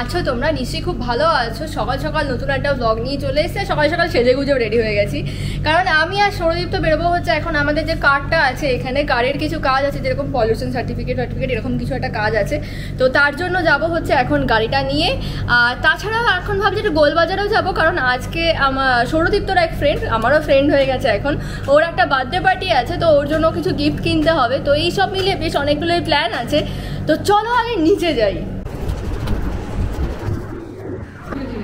আছো, তোমরা নিশ্চয়ই খুব ভালো আছো। সকাল সকাল নতুন একটা ব্লগ নিয়ে চলে এসেছে সকাল সকাল সেজে গুজেও রেডি হয়ে গেছি। কারণ আমি আর সৌরদীপ তো বেরোবো হচ্ছে এখন, আমাদের যে কার্ডটা আছে এখানে কার্ডের কিছু কাজ আছে, যেরকম পলিউশন সার্টিফিকেট সার্টিফিকেট এরকম কিছু একটা কাজ আছে। তো তার জন্য যাব হচ্ছে এখন গাড়িটা নিয়ে। আর তাছাড়া এখন ভাবছি একটু গোলবাজারেও যাব, কারণ আজকে আমার, সৌরদীপ তোর এক ফ্রেন্ড আমারও ফ্রেন্ড হয়ে গেছে এখন। ওর একটা বার্থডে পার্টি আছে, তো ওর জন্য কিছু গিফট কিনতে হবে। তো এই সব মিলিয়ে বেশ অনেকগুলোই প্ল্যান আছে। তো চলো আগে নিচে যাই।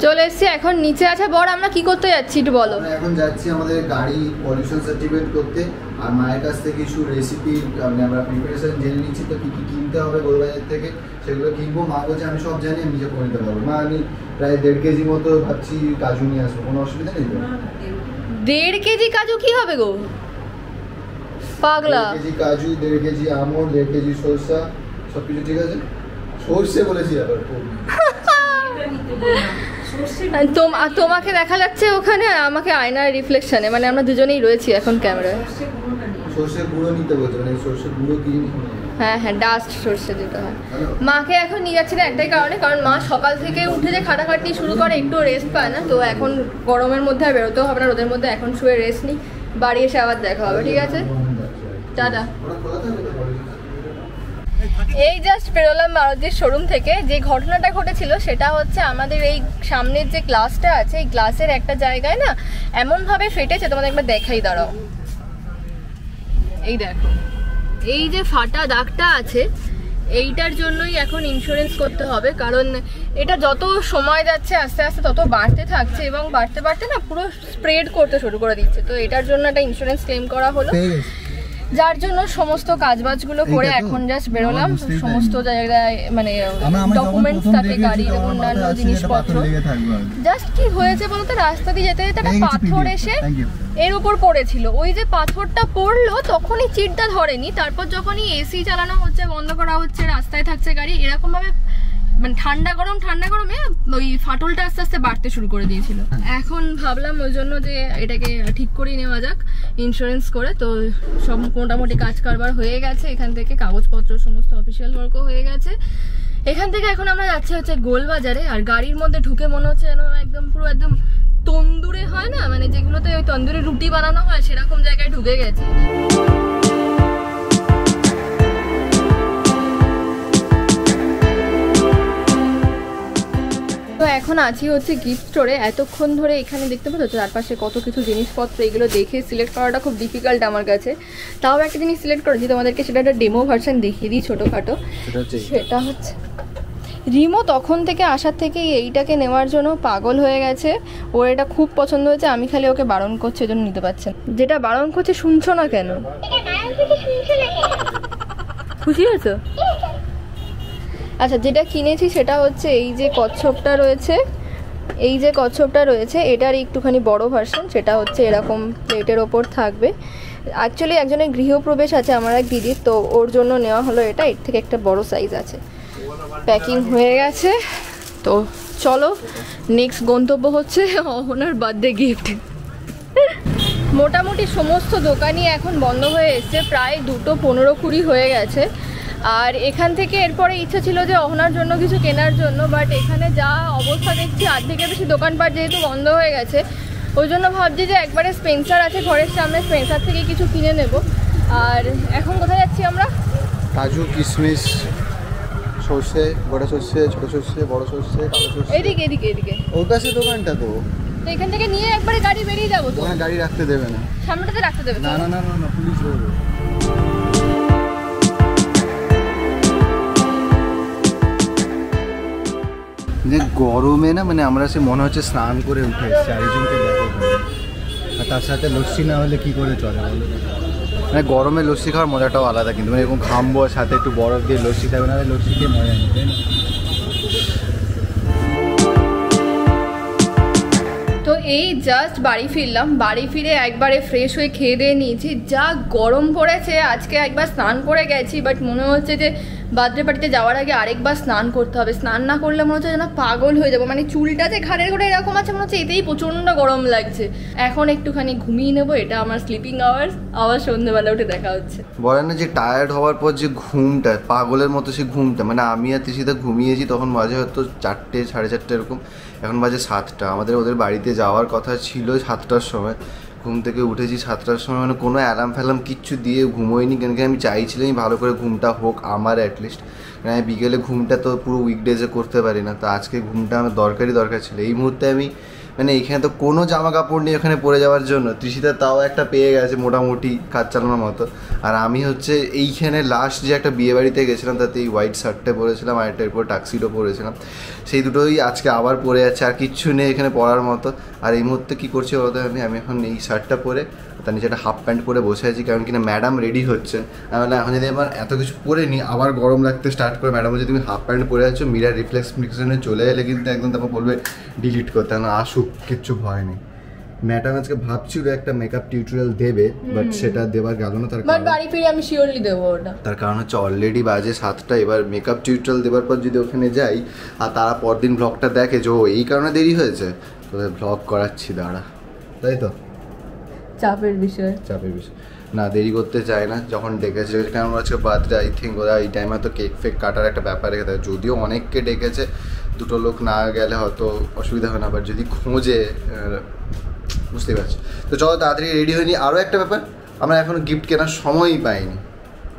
চলে এসছি এখন নিচে আছে। বর আমরা কি করতে যাচ্ছি একটু বলো। এখন যাচ্ছি আমাদের গাড়ি পলিউশন সার্টিফিকেট করতে আর মায়ের কাছ থেকে কিছু রেসিপি মানে আমরা প্রিপারেশন জেনে নিচ্ছি তো কী কী কিনতে হবে গোলবাজার থেকে সেগুলো কিনবো মা বলছে আমি সব জানি আমি নিজে করে নিতে পারব। মা আমি প্রায় দেড় কেজি মতো ভাবছি কাজু নিয়ে আসব কোনো অসুবিধা নেই তো? দেড় কেজি। কাজু কি হবে গো? পাগলা। কেজি কাজু দেড় কেজি আমল দেড় কেজি সরষা সব কিছু ঠিক আছে? সর্ষে বলেছি আবার তোমাকে দেখা যাচ্ছে ওখানে আর আমাকে আয়নার রিফ্লেকশনে মানে আমরা দুজনেই রয়েছি এখন ক্যামেরায়। সর্ষে গুঁড়ো নিতে বলছে মানে সর্ষে গুঁড়ো কিনে হ্যাঁ হ্যাঁ ডাস্ট সর্ষে যেটা হয়। মাকে এখন নিয়ে যাচ্ছি না একটাই কারণে কারণ মা সকাল থেকে উঠে যে খাটাখাটনি শুরু করে একটু রেস্ট পায় না তো এখন গরমের মধ্যে আর বেরোতেও হবে না রোদের মধ্যে এখন শুয়ে রেস্ট নিই বাড়ি এসে আবার দেখা হবে ঠিক আছে? টাটা ওরা খোলা থাকবে তো pollution এই জাস্ট বেরোলাম মারুতির শোরুম থেকে। যে ঘটনাটা ঘটেছিল সেটা হচ্ছে আমাদের এই সামনের যে গ্লাসটা আছে, এই গ্লাসের একটা জায়গায় না এমনভাবে ফেটেছে, তোমাদের একবার দেখাই, দাঁড়াও। এই দেখো। এই যে ফাটা দাগটা আছে, এইটার জন্যই এখন ইন্স্যুরেন্স করতে হবে, কারণ এটা যত সময় যাচ্ছে, আস্তে আস্তে তত বাড়তে থাকছে এবং বাড়তে বাড়তে না পুরো স্প্রেড করতে শুরু করে দিচ্ছে। তো এটার জন্য একটা ইন্স্যুরেন্স ক্লেম করা হলো। যার জন্য সমস্ত কাজবাজগুলো করে? এখন জাস্ট বেরোলাম। সমস্ত জায়গায় মানে ডকুমেন্টস থাকে গাড়ির অন্যান্য জিনিসপত্র। জাস্ট কি। হয়েছে বলতো? রাস্তা দিয়ে যেতে যেতে একটা পাথর এসে এর উপর পড়েছিল। ওই যে পাথরটা পড়ল তখনই চিটটা ধরেনি। তারপর যখনই এসি চালানো হচ্ছে বন্ধ করা হচ্ছে রাস্তায় থাকছে গাড়ি এরকম ভাবে মানে ঠান্ডা গরম ঠান্ডা গরমে ওই ফাটলটা আস্তে আস্তে বাড়তে শুরু করে দিয়েছিল। এখন ভাবলাম ওই জন্য যে এটাকে ঠিক করে নেওয়া যাক ইন্স্যুরেন্স করে। তো সব মোটামুটি কাজ কারবার হয়ে গেছে। এখান থেকে কাগজপত্র সমস্ত অফিসিয়াল ওয়ার্কও হয়ে গেছে। এখান থেকে এখন আমরা যাচ্ছি হচ্ছে গোলবাজারে। আর গাড়ির মধ্যে ঢুকে মনে হচ্ছে যেন একদম পুরো একদম তন্দুরে হয় না? মানে যেগুলোতে ওই তন্দুরে রুটি বানানো হয় সেরকম জায়গায় ঢুকে গেছে। তো এখন আছি হচ্ছে গিফট স্টোরে এতক্ষণ ধরে এখানে দেখতে পাচ্ছ চারপাশে কত কিছু জিনিসপত্র এগুলো দেখে সিলেক্ট করাটা খুব ডিফিকাল্ট আমার কাছে। তাও একটা জিনিস সিলেক্ট করেছি তোমাদেরকে সেটা একটা ডেমো ভার্সন দেখিয়ে দিই ছোটোখাটো। সেটা হচ্ছে এইটা। সেটা হচ্ছে রিমো তখন থেকে আসার থেকে এইটাকে নেওয়ার জন্য পাগল হয়ে গেছে। ওর এটা খুব পছন্দ হয়েছে আমি খালি ওকে বারণ করছি এজন্য নিতে পারছে না। যেটা বারণ করছে শুনছো না কেন? খুশি হয়েছো? আচ্ছা যেটা কিনেছি সেটা হচ্ছে এই যে কচ্ছপটা রয়েছে। এই যে কচ্ছপটা রয়েছে, এটার একটুখানি বড় ভার্সন সেটা হচ্ছে এরকম প্লেটের ওপর থাকবে। অ্যাকচুয়ালি একজনের গৃহপ্রবেশ আছে, আমার এক দিদির, তো ওর জন্য নেওয়া হলো এটা, এর থেকে একটা বড় সাইজ আছে। প্যাকিং হয়ে গেছে। তো চলো নেক্সট গন্তব্য হচ্ছে ওনার বার্থডে গিফট মোটামুটি সমস্ত দোকানই এখন বন্ধ হয়ে এসছে, প্রায় দুটো পনেরো কুড়ি হয়ে গেছে। আর এখান থেকে এরপরে ইচ্ছা ছিল যে অহনার জন্য কিছু কেনার জন্য বাট এখানে যা অবস্থা দেখছি আর্ধেকের বেশি দোকানপাট যেহেতু বন্ধ হয়ে গেছে ওই জন্য ভাবছি যে একবারে স্পেন্সার আছে ঘরের সামনে স্পেন্সার থেকে কিছু কিনে নেব। আর এখন কোথায় যাচ্ছি আমরা? কাজু কিশমিশ সর্ষে গোটা সর্ষে ছোট সর্ষে বড় সর্ষে কালো সর্ষে। এদিকে এদিকে এদিকে। ওর কাছে দোকানটা তো। তো এখান থেকে নিয়ে একবারে গাড়ি বেরিয়ে যাব তো? গাড়ি রাখতে দেবে না। সামনেটাতে রাখতে দেবে না না না না পুলিশ ধরবে। যে গরমে না মানে আমরা সে মনে হচ্ছে স্নান করে উঠে এসেছি আরেকজনকে দেখো আর তার সাথে লস্যি না হলে কী করে চলে বলো? মানে গরমে লস্যি খাওয়ার মজাটাও আলাদা কিন্তু মানে এরকম ঘামবো সাথে একটু বরফ দিয়ে লস্যি খাবে না লস্যি খেয়ে মজা নেই এই জাস্ট বাড়ি ফিরলাম। বাড়ি ফিরে একবারে ফ্রেশ হয়ে খেয়ে দিয়ে নিয়েছি। যা গরম পড়েছে, আজকে একবার স্নান করে গেছি বাট মনে হচ্ছে যে বার্থডে পার্টিতে যাওয়ার আগে আরেকবার স্নান করতে হবে। স্নান না করলে মনে হচ্ছে যেন পাগল হয়ে যাব। মানে চুলটা যে ঘাড়ের ঘরে এরকম আছে, মনে হচ্ছে এতেই প্রচণ্ড গরম লাগছে। এখন একটুখানি ঘুমিয়ে নেব, এটা আমার স্লিপিং আওয়ার্স আবার সন্ধ্যেবেলা উঠে দেখা হচ্ছে। বলে না যে টায়ার্ড হওয়ার পর যে ঘুমটা, পাগলের মতো সে ঘুমটা। মানে আমি আর তিসিতে ঘুমিয়েছি, তখন বাজে হয়তো চারটে, সাড়ে চারটে এরকম। এখন বাজে সাতটা। আমাদের ওদের বাড়িতে যাওয়ার কথা ছিল সাতটার সময়। ঘুম থেকে উঠেছি সাতটার সময়। মানে কোনো অ্যালার্ম ফ্যালাম কিচ্ছু দিয়ে ঘুমোয়নি। কেন কি আমি চাইছিলাম ভালো করে ঘুমটা হোক আমার অ্যাটলিস্ট কারণ আমি বিকেলে ঘুমটা তো পুরো উইকডেজে করতে পারি না। তো আজকে ঘুমটা আমার দরকারই দরকার ছিল। এই মুহূর্তে আমি মানে এখানে তো কোনো জামা কাপড় নেই ওখানে পরে যাওয়ার জন্য। তৃষিতা তাও একটা পেয়ে গেছে মোটামুটি কাজ চালানোর মতো। আর আমি হচ্ছে এইখানে লাস্ট যে একটা বিয়ে বাড়িতে গেছিলাম, তাতে এই হোয়াইট শার্টটা পরেছিলাম আর একটা এরপর টাক্সিডো পরেছিলাম। সেই দুটোই আজকে আবার পরে যাচ্ছে, আর কিচ্ছু নেই এখানে পরার মতো। আর এই মুহূর্তে কী করছি বলতে আমি আমি এখন এই শার্টটা পরে, তার নিচে একটা হাফ প্যান্ট পরে বসে আছি, কারণ কিনা ম্যাডাম রেডি আমি বললাম, এখন যদি আমার এত কিছু পরে নিই আবার গরম লাগতে স্টার্ট করে। ম্যাডাম বলছে, তুমি হাফ প্যান্ট পরে আছো মিরার রিফ্লেক্সনে চলে এলে কিন্তু একদম তারপর বলবে ডিলিট করতে না, আসুক। কিচ্ছু ভয় নেই। ম্যাডাম আজকে ভাবছিল একটা মেকআপ টিউটোরিয়াল দেবে বাট সেটা দেওয়ার গেল না তার বাট কারণ- বাড়ি ফিরে আমি শিওরলি দেবো ওটা। তার কারণ হচ্ছে অলরেডি বাজে সাতটা এবার মেকআপ টিউটোরিয়াল দেওয়ার পর যদি ওখানে যাই আর তারা পরদিন ব্লগটা দেখে যে ও এই কারণে দেরি হয়েছে তোদের ব্লগ করাচ্ছি দাঁড়া। তাই তো? চাপের বিষয়। চাপের বিষয়। না দেরি করতে চায় না যখন ডেকেছে কারণ আজকে বার্থডে আই থিঙ্ক ওরা এই টাইমে তো কেক ফেক কাটার একটা ব্যাপার রেখে দেয়। যদিও অনেককে ডেকেছে দুটো লোক না গেলে হয়তো অসুবিধা হয় না বাট যদি খোঁজে বুঝতে বুঝতেই পারছি। তো চলো তাড়াতাড়ি রেডি হয়নি আরও একটা ব্যাপার, আমরা এখনও গিফট কেনার সময়ই পাইনি।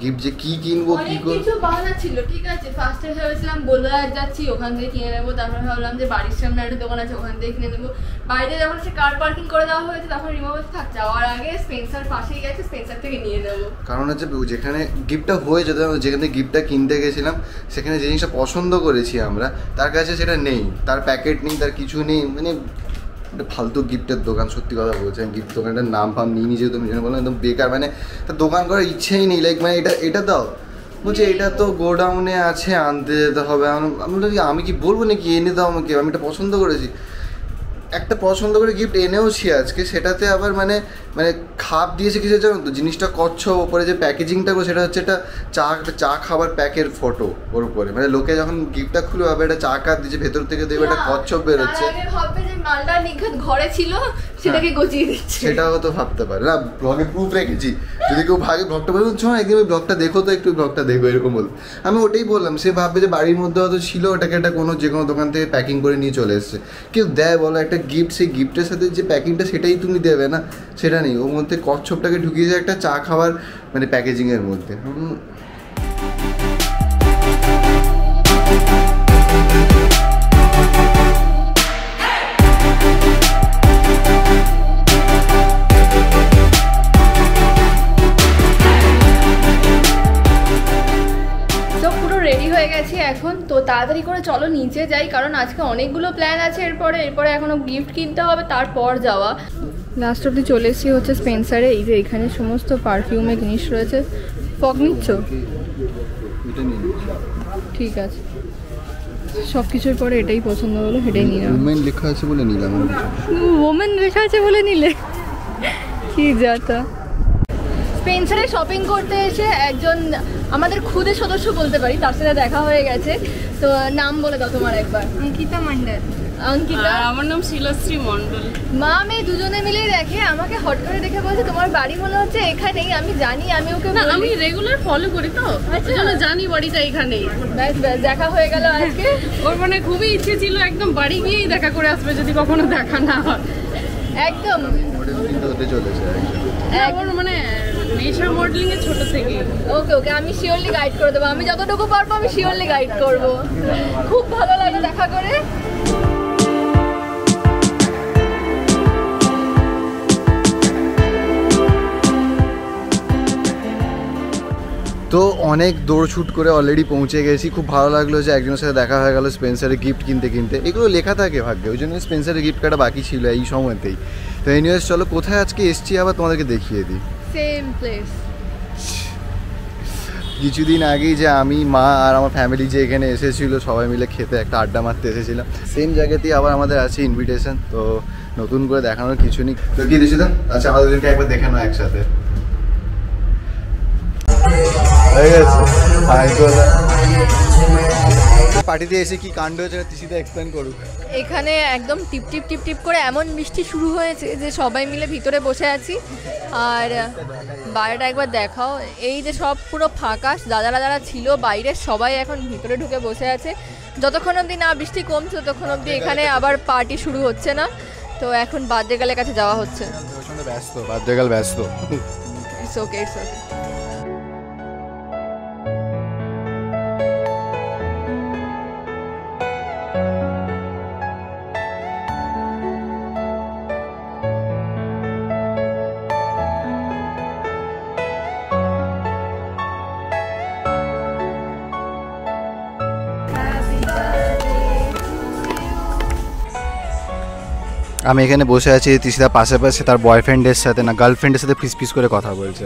গিফট যে কি কিনবো কি করব? কিছু বাহানা ছিল ঠিক আছে? ফার্স্টে ভেবেছিলাম বোলবাজার যাচ্ছি ওখান থেকে কিনে নেব তারপরে ভাবলাম যে বাড়ির সামনে একটা দোকান আছে ওখান থেকে কিনে নেব। বাইরে যখন সে কার পার্কিং করে দেওয়া হয়েছে তখন রিমা বলছে থাক যাওয়ার আগে স্পেন্সার পাশেই গেছে স্পেন্সার থেকে নিয়ে নেব। কারণ হচ্ছে যেখানে গিফটটা হয়েছে তো যেখানে গিফটটা কিনতে গেছিলাম সেখানে যে জিনিসটা পছন্দ করেছি আমরা তার কাছে সেটা নেই। তার প্যাকেট নেই তার কিছু নেই মানে একটা ফালতু গিফটের দোকান, সত্যি কথা বলছে। আমি গিফট দোকানটার নাম ফাম নিয়ে নিজে তুমি জন্য বললাম, একদম বেকার। মানে তার দোকান করার ইচ্ছেই নেই। লাইক মানে এটা এটা দাও। বলছে, এটা তো গোডাউনে আছে, আনতে যেতে হবে। আমি আমি কি বলব নাকি? এনে দাও আমাকে। আমি এটা পছন্দ করেছি। একটা পছন্দ করে গিফট এনেওছি আজকে সেটাতে আবার মানে মানে খাপ দিয়েছে কিছু জানো তো জিনিসটা করছ ওপরে যে প্যাকেজিংটা করে সেটা হচ্ছে একটা চা একটা চা খাবার প্যাকের ফটো ওর উপরে। মানে লোকে যখন গিফটটা খুলে ভাবে একটা চা কাপ দিচ্ছে ভেতর থেকে দেবে একটা কচ্ছপ বেরোচ্ছে। মালটা ঘরে ছিল সেটাকে গজিয়ে দিচ্ছে। সেটাও তো ভাবতে পারে। না ব্লগে প্রুফ রেখেছি। যদি কেউ ভাগে ব্লগটা বলবে চ একদিন ওই ব্লগটা দেখো তো একটু ব্লগটা দেখো এরকম বল আমি ওটাই বললাম সে ভাববে যে বাড়ির মধ্যে হয়তো ছিল ওটাকে একটা কোনো যে কোনো দোকান থেকে প্যাকিং করে নিয়ে চলে এসছে। কেউ দেয় বলো একটা গিফট সেই গিফটের সাথে যে প্যাকিংটা সেটাই তুমি দেবে না, সেটা নেই। ওর মধ্যে কচ্ছপটাকে ঢুকিয়েছে একটা চা খাওয়ার মানে প্যাকেজিংয়ের মধ্যে। নিচে যাই কারণ আজকে অনেকগুলো প্ল্যান আছে এরপরে এরপরে এখনও গিফট কিনতে হবে তারপর যাওয়া। লাস্ট অব্দি চলে এসেছি হচ্ছে স্পেন্সারে এই যে এখানে সমস্ত পারফিউমের জিনিস রয়েছে। ফগ নিচ্ছ। ঠিক আছে। সব কিছুর পরে এটাই পছন্দ হলো এটাই নিলাম। Women লেখা আছে বলে নিলাম। ওমেন লেখা আছে বলে নিলে? কি যাতা। স্পেন্সারে শপিং করতে এসে একজন আমাদের খুদে সদস্য বলতে পারি তার সাথে দেখা হয়ে গেছে। তো নাম বলে দাও তোমার একবার। অঙ্কিতা মন্ডল অঙ্কিতা? আমার নাম শিলাশ্রী মন্ডল মা মেয়ে দুজনে মিলে দেখে আমাকে হট করে দেখে বলছে তোমার বাড়ি মনে হচ্ছে এখানেই আমি জানি আমি ওকে না আমি রেগুলার ফলো করি তো আচ্ছা। জন্য জানি বাড়িটা এখানেই। ব্যাস ব্যাস দেখা হয়ে গেল আজকে। ওর মানে খুবই ইচ্ছে ছিল একদম বাড়ি গিয়েই দেখা করে আসবে যদি কখনো দেখা না হয়। একদম। মডেল কিন্তু হতে চলেছে একজন মানে নেশা মডেলিং এর ছোট থেকে। ওকে ওকে আমি শিওরলি গাইড করে দেবো। আমি যতটুকু পারব আমি শিওরলি গাইড করব। খুব ভালো লাগে দেখা করে। তো অনেক দৌড়ছুট করে অলরেডি পৌঁছে গেছি। খুব ভালো লাগল যে একজনের সাথে দেখা হয়ে গেল স্পেন্সারে গিফট কিনতে কিনতে। এগুলো লেখা থাকে ভাগ্যে ওই জন্য স্পেন্সারের গিফট কাটা বাকি ছিল এই সময়তেই। তো এনিওয়েজ চলো কোথায় আজকে এসছি আবার তোমাদেরকে দেখিয়ে দিই। সেম প্লেস কিছুদিন আগেই যে আমি, মা আর আমার ফ্যামিলি যে এখানে এসেছিল, সবাই মিলে খেতে একটা আড্ডা মারতে এসেছিলাম। সেম জায়গাতেই আবার আমাদের আছে ইনভিটেশন তো নতুন করে দেখানোর কিছু নেই। তো কি দিয়েছিল আচ্ছা আমাদেরকে একবার দেখানো একসাথে। হয়ে গেছে। পার্টিতে এসে কি কাণ্ড হয়েছে তিসিদা এক্সপ্লেন করুক। এখানে একদম টিপ টিপ টিপ টিপ করে এমন বৃষ্টি শুরু হয়েছে যে সবাই মিলে ভিতরে বসে আছি। আর বাইরেটা একবার দেখাও। এই যে সব পুরো ফাঁকা দাদারা যারা ছিল বাইরে সবাই এখন ভিতরে ঢুকে বসে আছে। যতক্ষণ অবধি না বৃষ্টি কমছে ততক্ষণ অবধি এখানে আবার পার্টি শুরু হচ্ছে না। তো এখন বাদ্যেগালের কাছে যাওয়া হচ্ছে। ব্যস্ত বাদ্যকাল ব্যস্ত। ইটস ওকে ইটস ওকে আমি এখানে বসে আছি তিসিদা পাশে পাশে তার বয়ফ্রেন্ডের সাথে না গার্লফ্রেন্ডের সাথে ফিস ফিস করে কথা বলছে।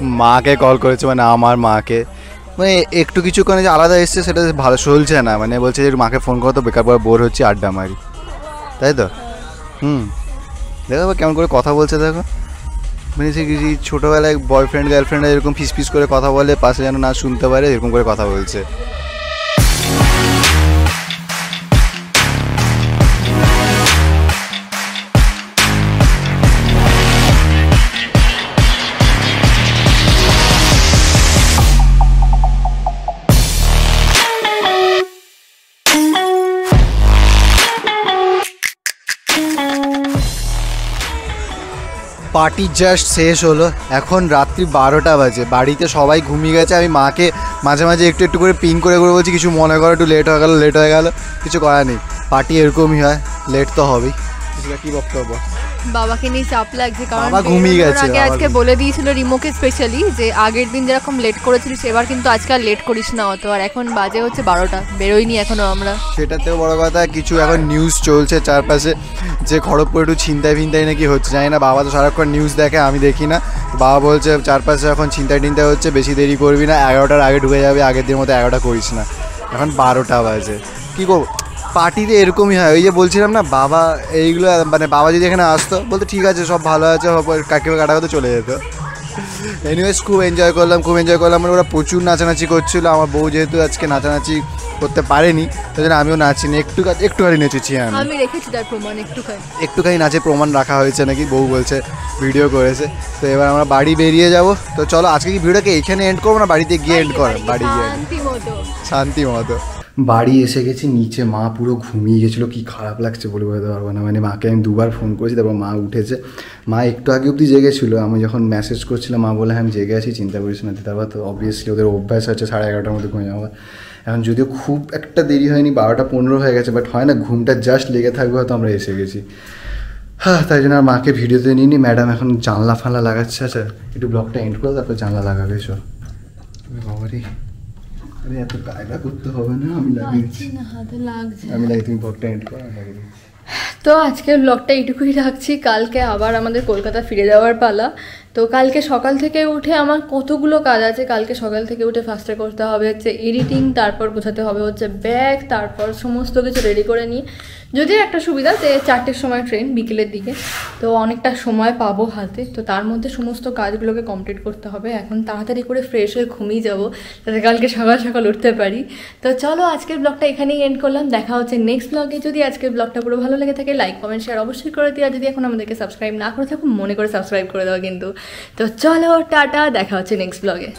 মাকে কল করেছে মানে আমার মাকে। মানে একটু কিছুক্ষণে যে আলাদা এসছে সেটা ভালো চলছে না। মানে বলছে যে মাকে ফোন করো তো বেকার পর বোর হচ্ছে আড্ডা মারি। তাই তো? হুম। দেখো কেমন করে কথা বলছে দেখো। মানে সে কিছু ছোটোবেলায় বয়ফ্রেন্ড গার্লফ্রেন্ড এরকম ফিস ফিস করে কথা বলে পাশে যেন না শুনতে পারে এরকম করে কথা বলছে। পার্টি জাস্ট শেষ হলো। এখন রাত্রি বারোটা বাজে। বাড়িতে সবাই ঘুমিয়ে গেছে। আমি মাকে মাঝে মাঝে একটু একটু করে পিং করে করে বলছি, কিছু মনে করো, একটু লেট হয়ে গেলো লেট হয়ে গেলো, কিছু করার নেই। পার্টি এরকমই হয় লেট তো হবেই। কী বক্তব্য? বাবাকে নিয়ে চাপ লাগছে কারণ বাবা ঘুমিয়ে গেছে, আগে আজকে বলে দিয়েছিল রিমোকে স্পেশালি যে আগের দিন যেরকম লেট করেছিলিস এবার কিন্তু আজকে আর লেট করিস না অত। আর এখন বাজে হচ্ছে বারোটা বেরোইনি এখনও আমরা। সেটাতেও বড় কথা কিছু এখন নিউজ চলছে চারপাশে যে খড়গপুর একটু ছিনতাই ফিনতাই নাকি হচ্ছে জানি না বাবা তো সারাক্ষণ নিউজ দেখে আমি দেখি না। বাবা বলছে চারপাশে এখন ছিনতাই টিনতাই হচ্ছে বেশি দেরি করবি না এগারোটার আগে ঢুকে যাবে আগের দিনের মতো এগারোটা করিস না। এখন বারোটা বাজে। কী করব? পার্টিতে এরকমই হয়। ওই যে বলছিলাম না বাবা এইগুলো মানে বাবা যদি এখানে আসতো বলতো ঠিক আছে সব ভালো আছে কাকিমা কাটা কথা চলে যেত। এনিওয়েজ খুব এনজয় করলাম খুব এনজয় করলাম। মানে ওরা প্রচুর নাচানাচি করছিল। আমার বউ যেহেতু আজকে নাচানাচি করতে পারেনি তাই জন্য আমিও নাচিনি। একটু একটুখানি নেচেছি আমি। আমি রেখেছি তার প্রমাণ একটুখানি। একটুখানি নাচে প্রমাণ রাখা হয়েছে নাকি বউ বলছে ভিডিও করেছে। তো এবার আমরা বাড়ি বেরিয়ে যাব। তো চলো আজকে কি ভিডিওটাকে এখানে এন্ড করব না বাড়িতে গিয়ে এন্ড করো বাড়ি গিয়ে শান্তি মতো বাড়ি এসে গেছি, নিচে মা পুরো ঘুমিয়ে গেছিল, কি খারাপ লাগছে বলে বোঝাতে পারব না মানে মাকে আমি দুবার ফোন করেছি, তারপর মা উঠেছে। মা একটু আগে অবধি জেগেছিলো আমি যখন মেসেজ করছিলাম, মা বলে হ্যাঁ আমি জেগে আছি, চিন্তা করিস না। তারপর তো অবভিয়াসলি ওদের অভ্যাস আছে, সাড়ে এগারোটার মধ্যে ঘুমিয়ে যাওয়া। এখন যদিও খুব একটা দেরি হয়নি, বারোটা পনেরো হয়ে গেছে বাট হয় না, ঘুমটা জাস্ট লেগে থাকবে, হয়তো আমরা এসে গেছি। হ্যাঁ তাই জন্য আর মাকে ভিডিওতে নিয়ে নি ম্যাডাম এখন জানলা ফানলা লাগাচ্ছে আচ্ছা একটু ব্লগটা এন্ড করে তারপর জানলা লাগাবে এসো বাবারে। আরে এত কায়দা করতে হবে না আমি লাগিয়েছি না হাতে লাগছে। আমি লাগি তুমি করো তো আজকে ব্লগটা এইটুকুই রাখছি। কালকে আবার আমাদের কলকাতা ফিরে যাওয়ার পালা। তো কালকে সকাল থেকে উঠে আমার কতগুলো কাজ আছে কালকে সকাল থেকে উঠে ফার্স্টে করতে হবে হচ্ছে এডিটিং তারপর বোঝাতে হবে হচ্ছে ব্যাগ তারপর সমস্ত কিছু রেডি করে নিয়ে যদিও একটা সুবিধা যে চারটের সময় ট্রেন বিকেলের দিকে, তো অনেকটা সময় পাবো হাতে। তো তার মধ্যে সমস্ত কাজগুলোকে কমপ্লিট করতে হবে। এখন তাড়াতাড়ি করে ফ্রেশ হয়ে ঘুমিয়ে যাব, যাতে কালকে সকাল সকাল উঠতে পারি। তো চলো আজকের ব্লগটা এখানেই এন্ড করলাম। দেখা হচ্ছে নেক্সট ব্লগে যদি আজকের ব্লগটা পুরো ভালো লেগে থাকে লাইক কমেন্ট শেয়ার অবশ্যই করে দিও। যদি এখন আমাদেরকে সাবস্ক্রাইব না করে থাকো, মনে করে সাবস্ক্রাইব করে দাও কিন্তু। তো চলো, টাটা, দেখা হচ্ছে নেক্সট ব্লগে